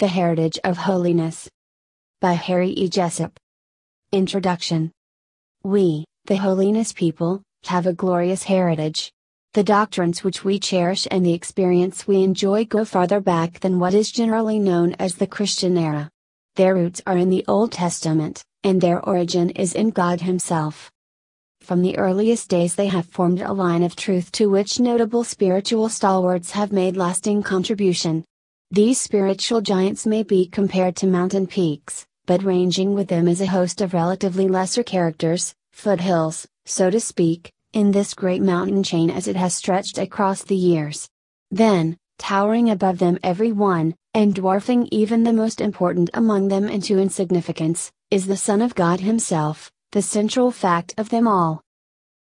The Heritage of Holiness. By Harry E. Jessop. Introduction. We, the Holiness people, have a glorious heritage. The doctrines which we cherish and the experience we enjoy go farther back than what is generally known as the Christian era. Their roots are in the Old Testament, and their origin is in God Himself. From the earliest days they have formed a line of truth to which notable spiritual stalwarts have made lasting contribution. These spiritual giants may be compared to mountain peaks, but ranging with them is a host of relatively lesser characters, foothills, so to speak, in this great mountain chain as it has stretched across the years. Then, towering above them every one, and dwarfing even the most important among them into insignificance, is the Son of God Himself, the central fact of them all.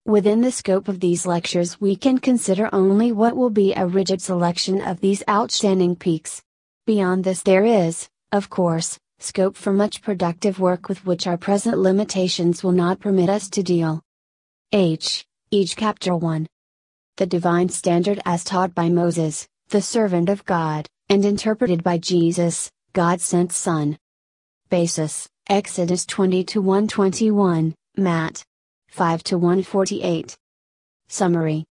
Within the scope of these lectures, we can consider only what will be a rigid selection of these outstanding peaks. Beyond this, there is, of course, scope for much productive work with which our present limitations will not permit us to deal. H. Each Chapter 1. The Divine Standard as taught by Moses, the servant of God, and interpreted by Jesus, God's sent Son. Basis Exodus 20 to 121, Matt 5 to 148. Summary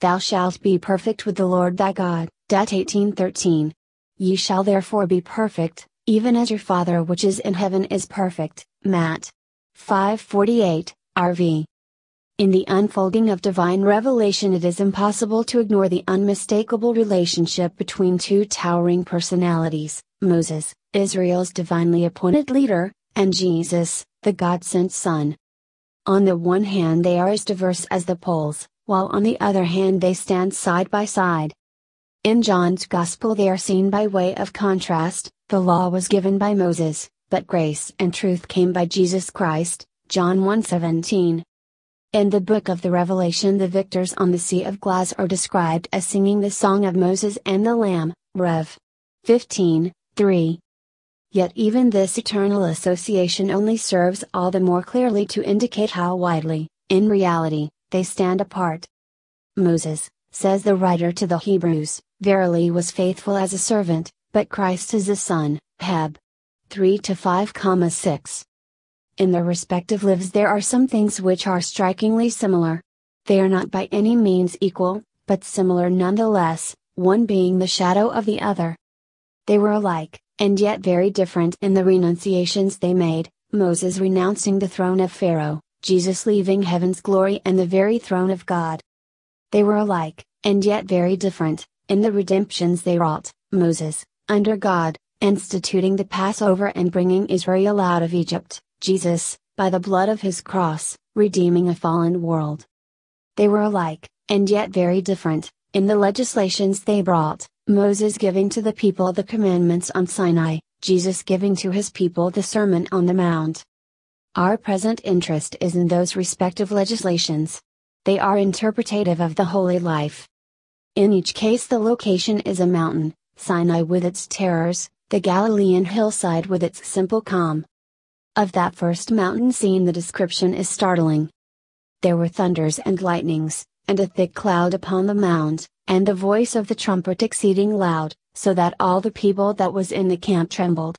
Thou shalt be perfect with the Lord thy God. Dat 1813. Ye shall therefore be perfect, even as your Father which is in heaven is perfect. Matt 548, RV. In the unfolding of divine revelation, it is impossible to ignore the unmistakable relationship between two towering personalities Moses, Israel's divinely appointed leader, and Jesus, the God sent Son. On the one hand, they are as diverse as the poles, while on the other hand, they stand side by side. In John's Gospel, they are seen by way of contrast the law was given by Moses, but grace and truth came by Jesus Christ. John 1:17. In the book of the Revelation, the victors on the Sea of Glass are described as singing the song of Moses and the Lamb, Rev. 15, 3. Yet even this eternal association only serves all the more clearly to indicate how widely, in reality, they stand apart. Moses, says the writer to the Hebrews, verily was faithful as a servant, but Christ is a son, Heb. 3 to 5, 6. In their respective lives, there are some things which are strikingly similar. They are not by any means equal, but similar nonetheless, one being the shadow of the other. They were alike, and yet very different in the renunciations they made, Moses renouncing the throne of Pharaoh, Jesus leaving heaven's glory and the very throne of God. They were alike, and yet very different, in the redemptions they wrought, Moses, under God, instituting the Passover and bringing Israel out of Egypt, Jesus, by the blood of his cross, redeeming a fallen world. They were alike, and yet very different, in the legislations they brought, Moses giving to the people the commandments on Sinai, Jesus giving to his people the Sermon on the Mount. Our present interest is in those respective legislations. They are interpretative of the holy life. In each case, the location is a mountain, Sinai with its terrors, the Galilean hillside with its simple calm. Of that first mountain scene, the description is startling. There were thunders and lightnings, and a thick cloud upon the mount, and the voice of the trumpet exceeding loud, so that all the people that was in the camp trembled.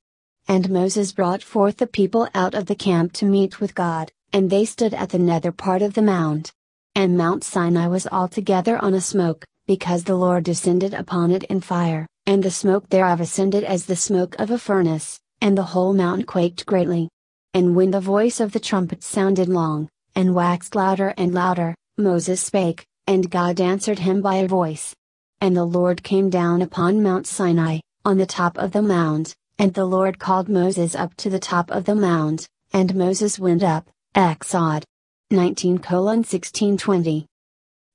And Moses brought forth the people out of the camp to meet with God, and they stood at the nether part of the mount. And Mount Sinai was altogether on a smoke, because the Lord descended upon it in fire, and the smoke thereof ascended as the smoke of a furnace, and the whole mount quaked greatly. And when the voice of the trumpet sounded long, and waxed louder and louder, Moses spake, and God answered him by a voice. And the Lord came down upon Mount Sinai, on the top of the mount, and the Lord called Moses up to the top of the mount, and Moses went up, Exod 19 1620.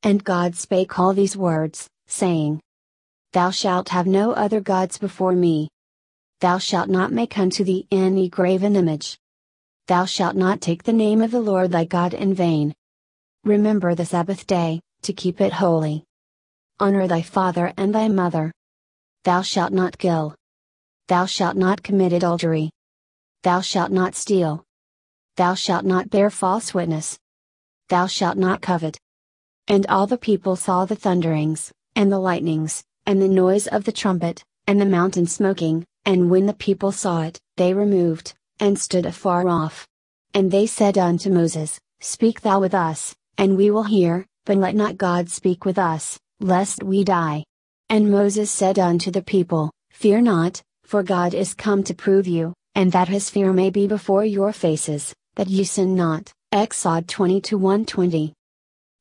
And God spake all these words, saying, Thou shalt have no other gods before me. Thou shalt not make unto thee any graven image. Thou shalt not take the name of the Lord thy God in vain. Remember the Sabbath day, to keep it holy. Honor thy father and thy mother. Thou shalt not kill. Thou shalt not commit adultery. Thou shalt not steal. Thou shalt not bear false witness. Thou shalt not covet. And all the people saw the thunderings, and the lightnings, and the noise of the trumpet, and the mountain smoking, And when the people saw it, they removed, and stood afar off. And they said unto Moses, Speak thou with us, and we will hear, but let not God speak with us, lest we die. And Moses said unto the people, Fear not, for God is come to prove you, and that his fear may be before your faces, that ye sin not. Exod 20 120.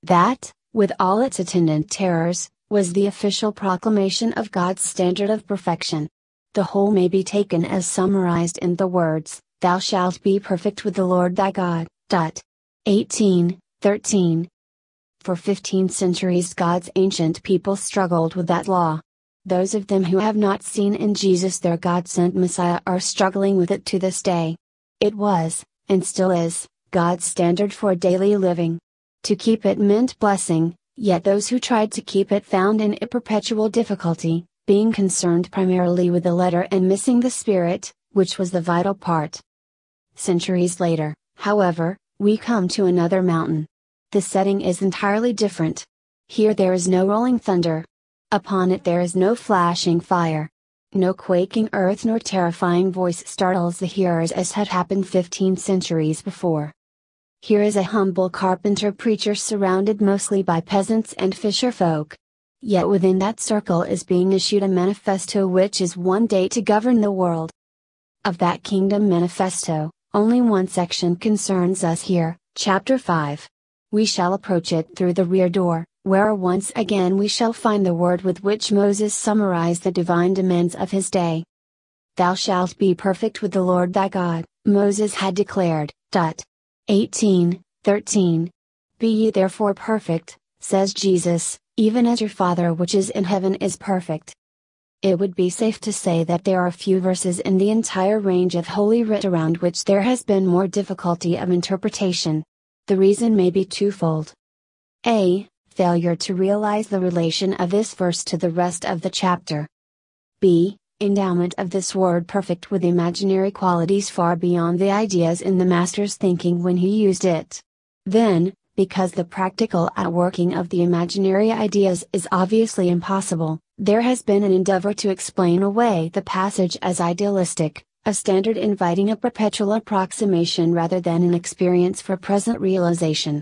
That, with all its attendant terrors, was the official proclamation of God's standard of perfection. The whole may be taken as summarized in the words, Thou shalt be perfect with the Lord thy God. 18, 13. For 15 centuries, God's ancient people struggled with that law. Those of them who have not seen in Jesus their God sent Messiah are struggling with it to this day. It was, and still is, God's standard for daily living. To keep it meant blessing, yet those who tried to keep it found in it perpetual difficulty, being concerned primarily with the letter and missing the spirit, which was the vital part. Centuries later, however, we come to another mountain. The setting is entirely different. Here there is no rolling thunder. Upon it there is no flashing fire. No quaking earth nor terrifying voice startles the hearers as had happened 15 centuries before. Here is a humble carpenter preacher surrounded mostly by peasants and fisher folk. Yet within that circle is being issued a manifesto which is one day to govern the world. Of that kingdom manifesto, only one section concerns us here, chapter 5. We shall approach it through the rear door, where once again we shall find the word with which Moses summarized the divine demands of his day. Thou shalt be perfect with the Lord thy God, Moses had declared. 18, 13. Be ye therefore perfect, says Jesus, even as your Father which is in heaven is perfect. It would be safe to say that there are few verses in the entire range of Holy Writ around which there has been more difficulty of interpretation. The reason may be twofold. A. Failure to realize the relation of this verse to the rest of the chapter. B. Endowment of this word perfect with imaginary qualities far beyond the ideas in the Master's thinking when he used it. Then, because the practical outworking of the imaginary ideas is obviously impossible, there has been an endeavor to explain away the passage as idealistic, a standard inviting a perpetual approximation rather than an experience for present realization.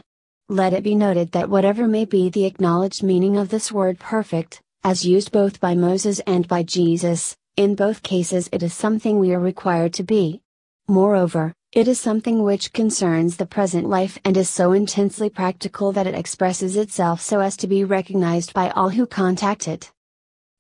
Let it be noted that whatever may be the acknowledged meaning of this word perfect, as used both by Moses and by Jesus, in both cases it is something we are required to be. Moreover, it is something which concerns the present life and is so intensely practical that it expresses itself so as to be recognized by all who contact it.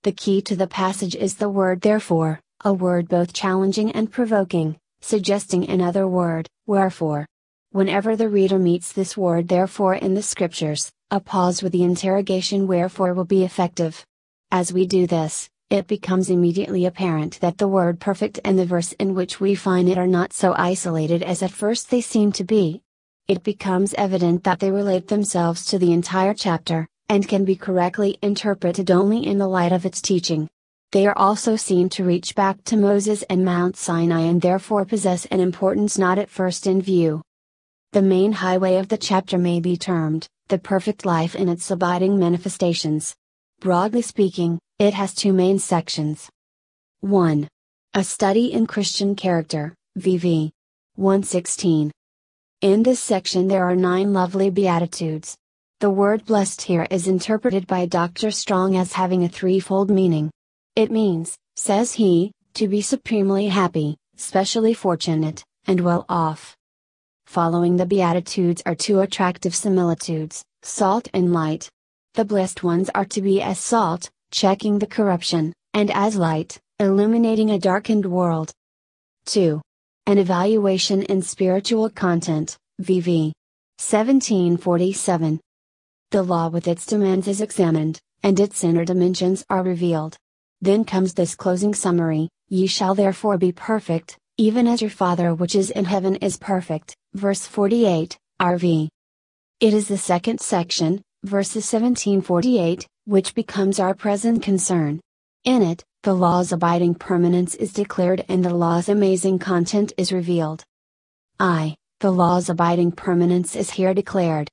The key to the passage is the word therefore, a word both challenging and provoking, suggesting another word, wherefore. Whenever the reader meets this word therefore in the scriptures, a pause with the interrogation wherefore will be effective. As we do this, it becomes immediately apparent that the word perfect and the verse in which we find it are not so isolated as at first they seem to be. It becomes evident that they relate themselves to the entire chapter, and can be correctly interpreted only in the light of its teaching. They are also seen to reach back to Moses and Mount Sinai and therefore possess an importance not at first in view. The main highway of the chapter may be termed, the perfect life in its abiding manifestations. Broadly speaking, it has two main sections. 1. A Study in Christian Character, VV. 116. In this section there are nine lovely Beatitudes. The word blessed here is interpreted by Dr. Strong as having a threefold meaning. It means, says he, to be supremely happy, specially fortunate, and well off. Following the Beatitudes are two attractive similitudes, salt and light. The blessed ones are to be as salt, checking the corruption, and as light, illuminating a darkened world. 2. An evaluation in spiritual content, VV. 1747. The law with its demands is examined, and its inner dimensions are revealed. Then comes this closing summary Ye shall therefore be perfect, even as your Father which is in heaven is perfect. Verse 48, RV. It is the second section, verses 1748, which becomes our present concern. In it, the law's abiding permanence is declared and the law's amazing content is revealed. I, the law's abiding permanence is here declared.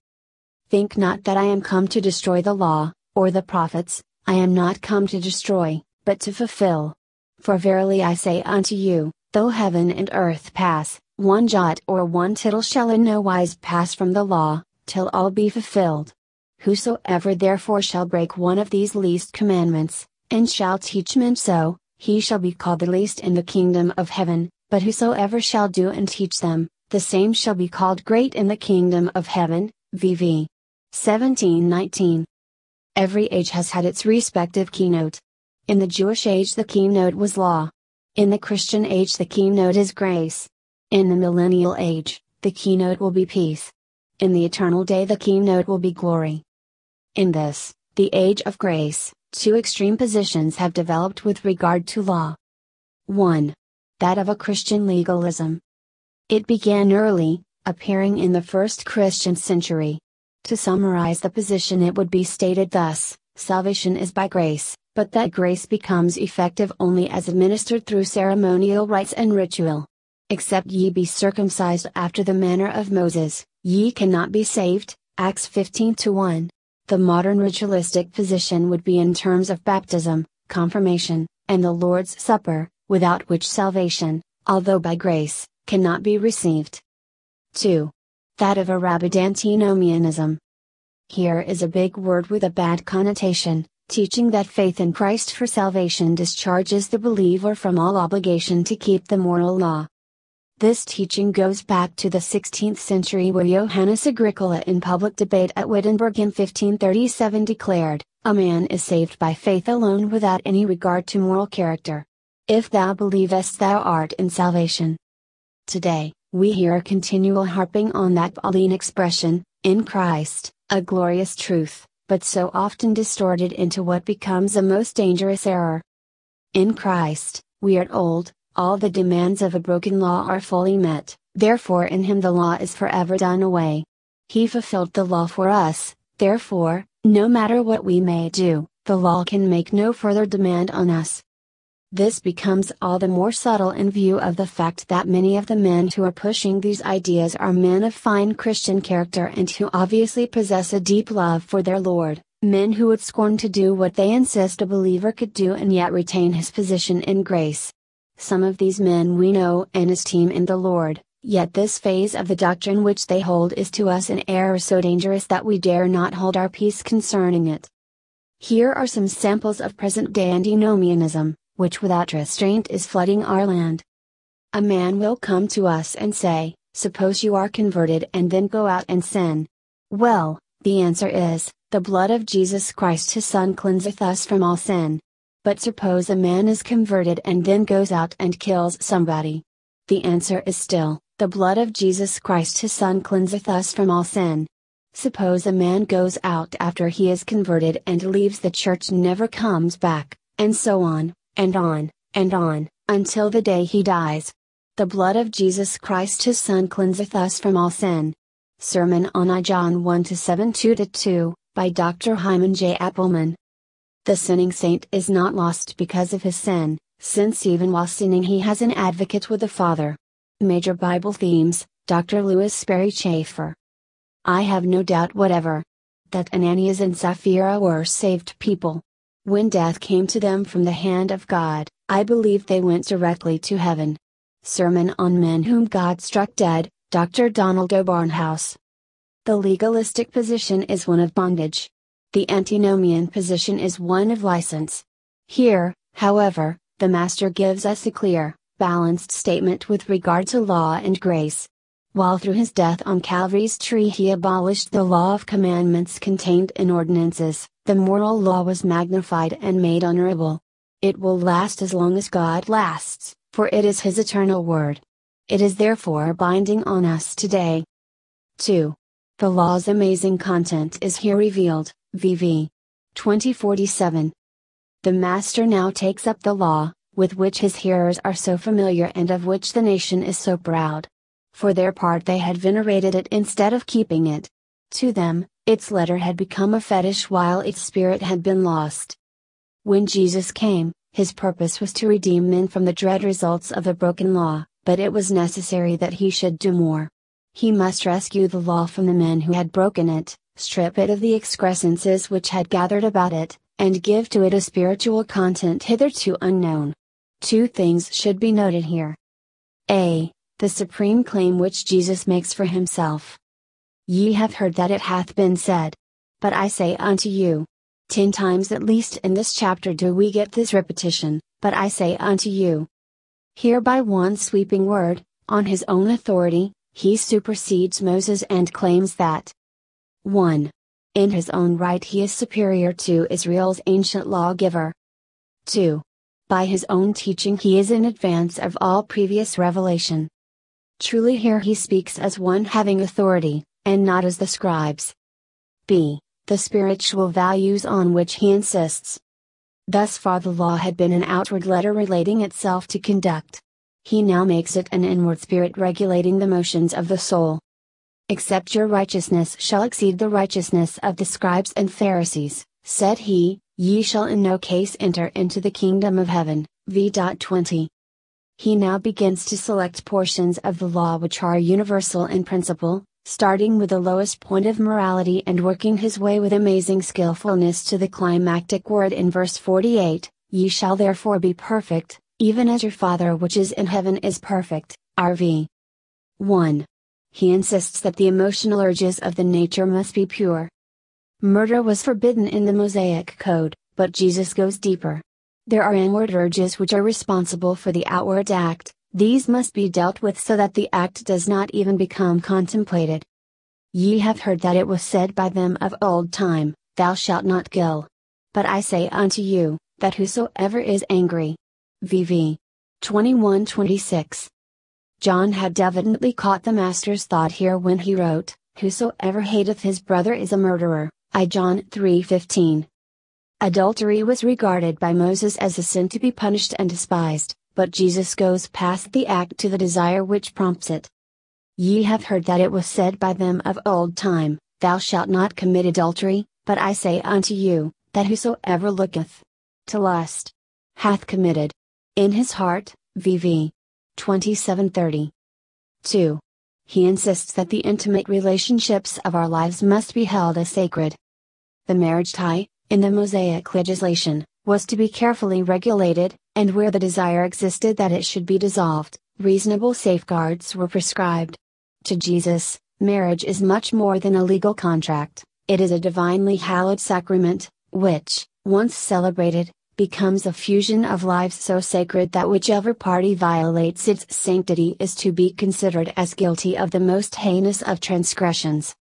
Think not that I am come to destroy the law, or the prophets, I am not come to destroy, but to fulfill. For verily I say unto you, though heaven and earth pass, one jot or one tittle shall in no wise pass from the law, till all be fulfilled. Whosoever therefore shall break one of these least commandments, and shall teach men so, he shall be called the least in the kingdom of heaven, but whosoever shall do and teach them, the same shall be called great in the kingdom of heaven. VV 1719. Every age has had its respective keynote. In the Jewish age, the keynote was law. In the Christian age, the keynote is grace. In the millennial age, the keynote will be peace. In the eternal day, the keynote will be glory. In this, the age of grace, two extreme positions have developed with regard to law. 1. That of a Christian legalism. It began early, appearing in the first Christian century. To summarize the position, it would be stated thus Salvation is by grace, but that grace becomes effective only as administered through ceremonial rites and ritual. Except ye be circumcised after the manner of Moses, ye cannot be saved. Acts 15 1. The modern ritualistic position would be in terms of baptism, confirmation, and the Lord's Supper, without which salvation, although by grace, cannot be received. 2. That of Arabidantinomianism. Here is a big word with a bad connotation, teaching that faith in Christ for salvation discharges the believer from all obligation to keep the moral law. This teaching goes back to the 16th century where Johannes Agricola in public debate at Wittenberg in 1537 declared, A man is saved by faith alone without any regard to moral character. If thou believest thou art in salvation. Today, we hear a continual harping on that Pauline expression, in Christ, a glorious truth, but so often distorted into what becomes a most dangerous error. In Christ, we are told, all the demands of a broken law are fully met, therefore in him the law is forever done away. He fulfilled the law for us, therefore, no matter what we may do, the law can make no further demand on us. This becomes all the more subtle in view of the fact that many of the men who are pushing these ideas are men of fine Christian character and who obviously possess a deep love for their Lord, men who would scorn to do what they insist a believer could do and yet retain his position in grace. Some of these men we know and esteem in the Lord, yet this phase of the doctrine which they hold is to us an error so dangerous that we dare not hold our peace concerning it. Here are some samples of present day antinomianism, which without restraint is flooding our land. A man will come to us and say, Suppose you are converted and then go out and sin. Well, the answer is, The blood of Jesus Christ his Son cleanseth us from all sin. But suppose a man is converted and then goes out and kills somebody. The answer is still, the blood of Jesus Christ his Son cleanseth us from all sin. Suppose a man goes out after he is converted and leaves the church never comes back, and so on, and on, and on, until the day he dies. The blood of Jesus Christ his Son cleanseth us from all sin. Sermon on I John 1 7 2 2, by Dr. Hyman J. Appelman. The sinning saint is not lost because of his sin, since even while sinning he has an advocate with the Father. Major Bible Themes, Dr. Lewis Sperry Chafer. I have no doubt whatever that Ananias and Sapphira were saved people. When death came to them from the hand of God, I believe they went directly to heaven. Sermon on Men Whom God Struck Dead, Dr. Donald O. Barnhouse. The legalistic position is one of bondage. The antinomian position is one of license. Here, however, the Master gives us a clear, balanced statement with regard to law and grace. While through his death on Calvary's tree he abolished the law of commandments contained in ordinances, the moral law was magnified and made honorable. It will last as long as God lasts, for it is his eternal word. It is therefore binding on us today. 2. The law's amazing content is here revealed. VV 2047. The Master now takes up the law, with which his hearers are so familiar and of which the nation is so proud. For their part, they had venerated it instead of keeping it. To them, its letter had become a fetish while its spirit had been lost. When Jesus came, his purpose was to redeem men from the dread results of a broken law, but it was necessary that he should do more. He must rescue the law from the men who had broken it, strip it of the excrescences which had gathered about it, and give to it a spiritual content hitherto unknown. Two things should be noted here. A. The supreme claim which Jesus makes for himself. Ye have heard that it hath been said. But I say unto you. Ten times at least in this chapter do we get this repetition, but I say unto you. Here by one sweeping word, on his own authority, he supersedes Moses and claims that 1. In his own right he is superior to Israel's ancient lawgiver. 2. By his own teaching he is in advance of all previous revelation. Truly here he speaks as one having authority, and not as the scribes. B. The spiritual values on which he insists. Thus far the law had been an outward letter relating itself to conduct. He now makes it an inward spirit regulating the motions of the soul. Except your righteousness shall exceed the righteousness of the scribes and Pharisees, said he, Ye shall in no case enter into the kingdom of heaven. V. 20. He now begins to select portions of the law which are universal in principle, starting with the lowest point of morality and working his way with amazing skillfulness to the climactic word in verse 48 Ye shall therefore be perfect, even as your Father which is in heaven is perfect. RV 1. He insists that the emotional urges of the nature must be pure, Murder was forbidden in the Mosaic Code, but Jesus goes deeper. There are inward urges which are responsible for the outward act, these must be dealt with so that the act does not even become contemplated. Ye have heard that it was said by them of old time, Thou shalt not kill. But I say unto you, that whosoever is angry. VV 21 26. John had evidently caught the Master's thought here when he wrote, Whosoever hateth his brother is a murderer. I John 3:15. Adultery was regarded by Moses as a sin to be punished and despised, but Jesus goes past the act to the desire which prompts it. Ye have heard that it was said by them of old time, Thou shalt not commit adultery, but I say unto you, that whosoever looketh to lust hath committed in his heart, VV 2730. 2. He insists that the intimate relationships of our lives must be held as sacred. The marriage tie, in the Mosaic legislation, was to be carefully regulated, and where the desire existed that it should be dissolved, reasonable safeguards were prescribed. To Jesus, marriage is much more than a legal contract, it is a divinely hallowed sacrament, which, once celebrated, becomes a fusion of lives so sacred that whichever party violates its sanctity is to be considered as guilty of the most heinous of transgressions.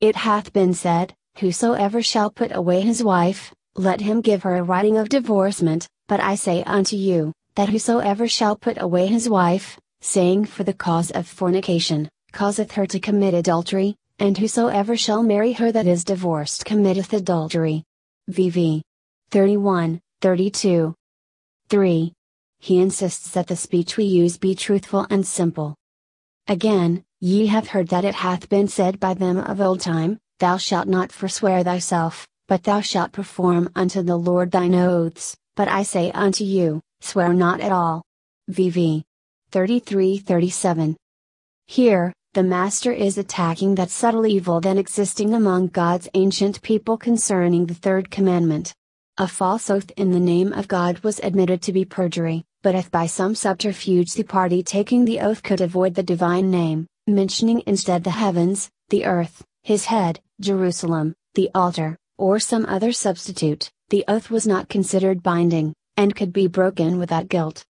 It hath been said, Whosoever shall put away his wife, let him give her a writing of divorcement, but I say unto you, that whosoever shall put away his wife, saying for the cause of fornication, causeth her to commit adultery, and whosoever shall marry her that is divorced committeth adultery. VV 31, 32. 3. He insists that the speech we use be truthful and simple. Again, ye have heard that it hath been said by them of old time, Thou shalt not forswear thyself, but thou shalt perform unto the Lord thine oaths, but I say unto you, swear not at all. VV 33 37. Here, the Master is attacking that subtle evil then existing among God's ancient people concerning the third commandment. A false oath in the name of God was admitted to be perjury, but if by some subterfuge the party taking the oath could avoid the divine name, mentioning instead the heavens, the earth, his head, Jerusalem, the altar, or some other substitute, the oath was not considered binding, and could be broken without guilt.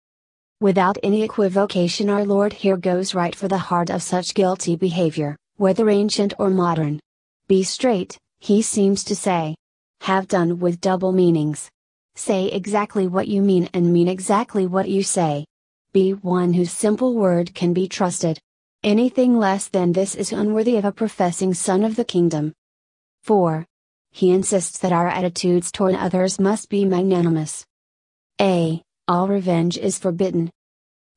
Without any equivocation, our Lord here goes right for the heart of such guilty behavior, whether ancient or modern. Be straight, he seems to say have done with double meanings. Say exactly what you mean and mean exactly what you say. Be one whose simple word can be trusted. Anything less than this is unworthy of a professing son of the kingdom. 4. He insists that our attitudes toward others must be magnanimous. A. All revenge is forbidden.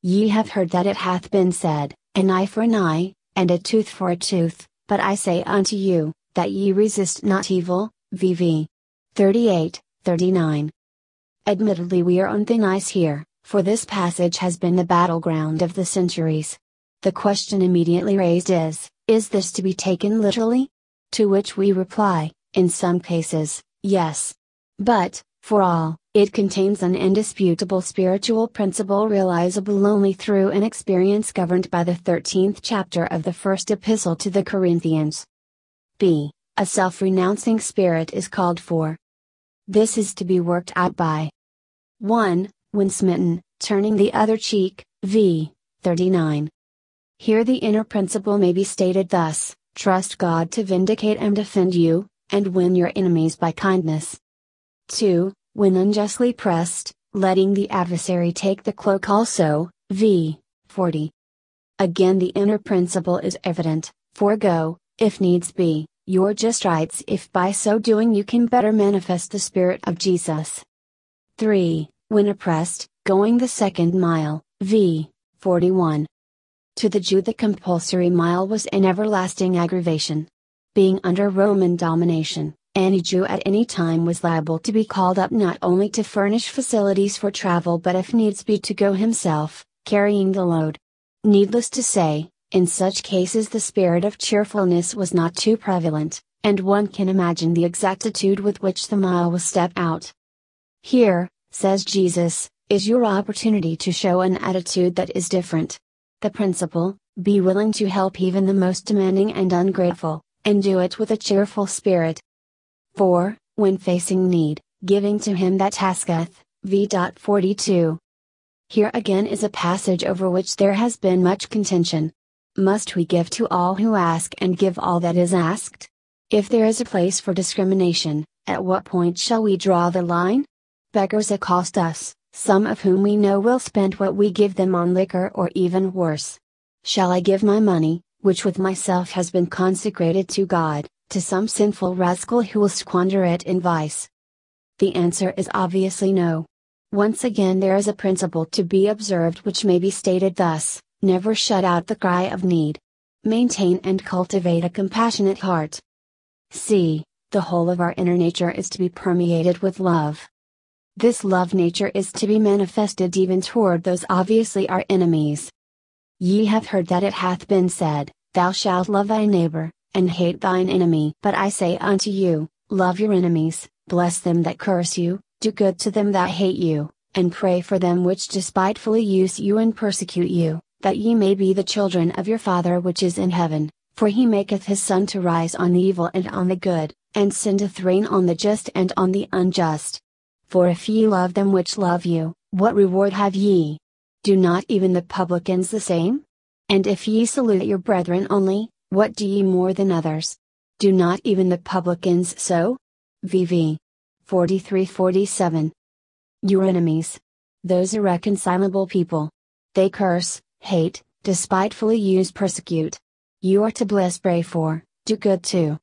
Ye have heard that it hath been said, An eye for an eye, and a tooth for a tooth, but I say unto you, that ye resist not evil, VV 38, 39. Admittedly, we are on thin ice here, for this passage has been the battleground of the centuries. The question immediately raised is Is this to be taken literally? To which we reply, in some cases, yes. But, for all, it contains an indisputable spiritual principle realizable only through an experience governed by the 13th chapter of the first epistle to the Corinthians. B. A self renouncing spirit is called for. This is to be worked out by 1. When smitten, turning the other cheek, v. 39. Here the inner principle may be stated thus Trust God to vindicate and defend you, and win your enemies by kindness. 2. When unjustly pressed, letting the adversary take the cloak also, v. 40. Again, the inner principle is evident forego, if needs be, your just rights if by so doing you can better manifest the Spirit of Jesus. 3. When oppressed, going the second mile, v. 41. To the Jew, the compulsory mile was an everlasting aggravation. Being under Roman domination, any Jew at any time was liable to be called up not only to furnish facilities for travel but if needs be to go himself, carrying the load. Needless to say, in such cases the spirit of cheerfulness was not too prevalent, and one can imagine the exactitude with which the mile was stepped out. Here, says Jesus, is your opportunity to show an attitude that is different. The principle, be willing to help even the most demanding and ungrateful, and do it with a cheerful spirit. 4. When facing need, giving to him that asketh, v. 42. Here again is a passage over which there has been much contention. Must we give to all who ask and give all that is asked? If there is a place for discrimination, at what point shall we draw the line? Beggars accost us, some of whom we know will spend what we give them on liquor or even worse. Shall I give my money, which with myself has been consecrated to God, to some sinful rascal who will squander it in vice? The answer is obviously no. Once again, there is a principle to be observed which may be stated thus never shut out the cry of need. Maintain and cultivate a compassionate heart. C. The whole of our inner nature is to be permeated with love. This love nature is to be manifested even toward those obviously our enemies. Ye have heard that it hath been said, Thou shalt love thy neighbor, and hate thine enemy. But I say unto you, Love your enemies, bless them that curse you, do good to them that hate you, and pray for them which despitefully use you and persecute you, that ye may be the children of your Father which is in heaven, for he maketh his sun to rise on the evil and on the good, and sendeth rain on the just and on the unjust. For if ye love them which love you, what reward have ye? Do not even the publicans the same? And if ye salute your brethren only, what do ye more than others? Do not even the publicans so? VV 4347. Your enemies. Those irreconcilable people. They curse, hate, despitefully use persecute. You are to bless pray for, do good too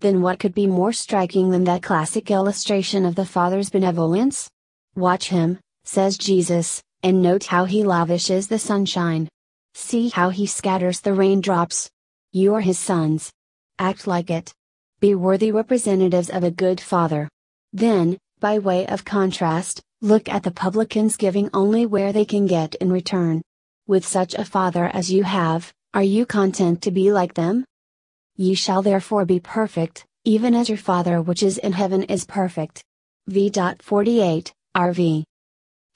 then what could be more striking than that classic illustration of the Father's benevolence? Watch him, says Jesus, and note how he lavishes the sunshine. See how he scatters the raindrops. You are his sons. Act like it. Be worthy representatives of a good Father. Then, by way of contrast, look at the publicans giving only where they can get in return. With such a Father as you have, are you content to be like them? Ye shall therefore be perfect, even as your Father which is in heaven is perfect. V. 48, RV.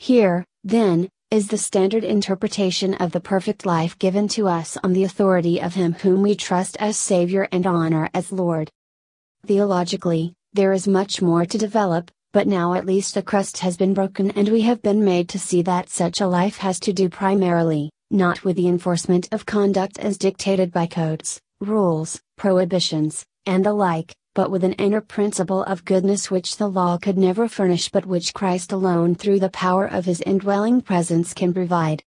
Here, then, is the standard interpretation of the perfect life given to us on the authority of Him whom we trust as Savior and honor as Lord. Theologically, there is much more to develop, but now at least the crust has been broken and we have been made to see that such a life has to do primarily, not with the enforcement of conduct as dictated by codes, rules, prohibitions, and the like, but with an inner principle of goodness which the law could never furnish but which Christ alone through the power of his indwelling presence can provide.